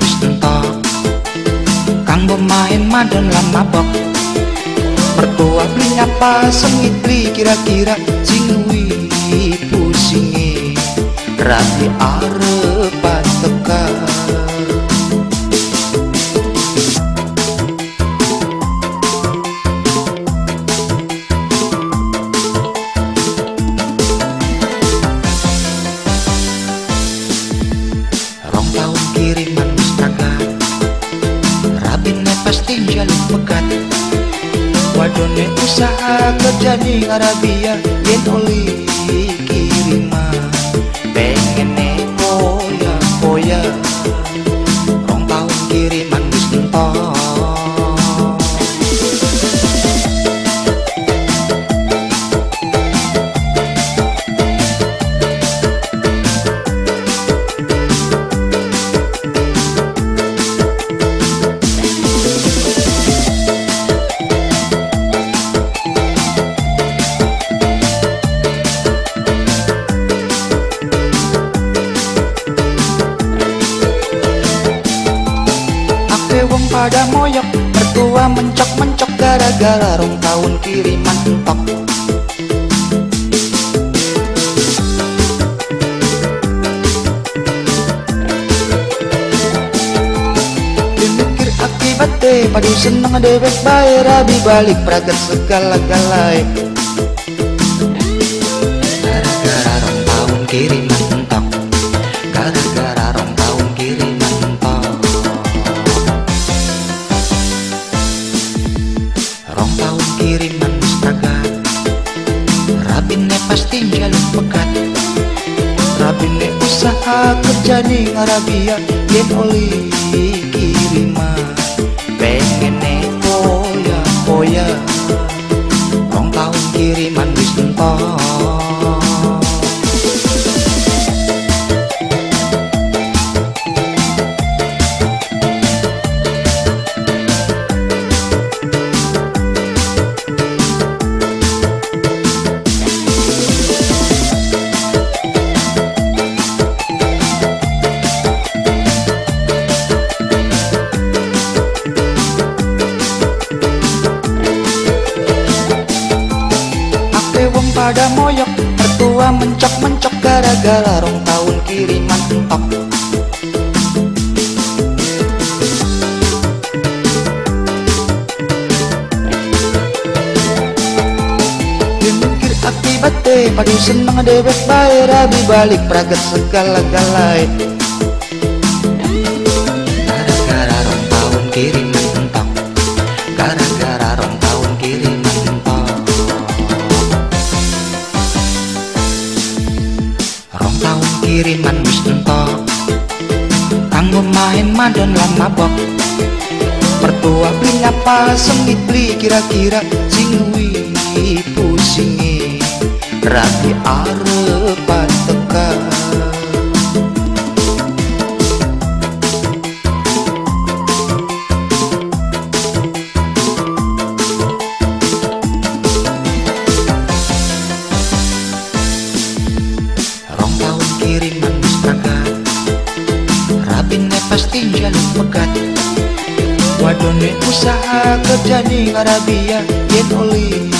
Wis entok Kang pemain madon lan mabok. Mertua beli nyapa sengit beli kira-kira. Sing pusingi Rati arepan pasti jaluk pekat. Wadone usaha kerja di Arabia Yen oli kiriman. Pengen Mencok-mencok gara-gara rong tahun kiriman entok Dimikir akibatnya padu seneng dewek bae Rabi balik pragat segala-galai pekat. Rabine usaha kerja di Arabia Yen oli kiriman. Pengen moyok Mertua mencok-mencok gara-gara rong tahun kiriman entok akibatnya padu seneng dewek bae Rabi balik pragat segala-galai. Gara-gara rong tahun kiriman entok Kanggo main madon lan mabok. Mertua apa sengit beli kira-kira sing pusingi Rapi arepan jaluk pekat. Wadone usaha kerja di Arabia Yen oli